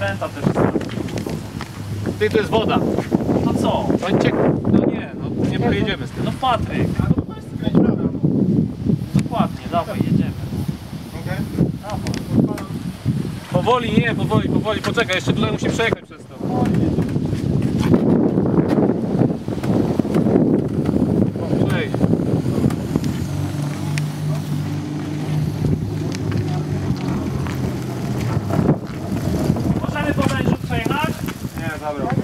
Pęta też jest. Ty, to jest woda. No co? No, ciek... no nie, no nie pojedziemy z tym. No Patryk. Dokładnie, dawaj, jedziemy. Dawaj. Powoli, nie, powoli, powoli, poczekaj, jeszcze tutaj musi przejechać. här med.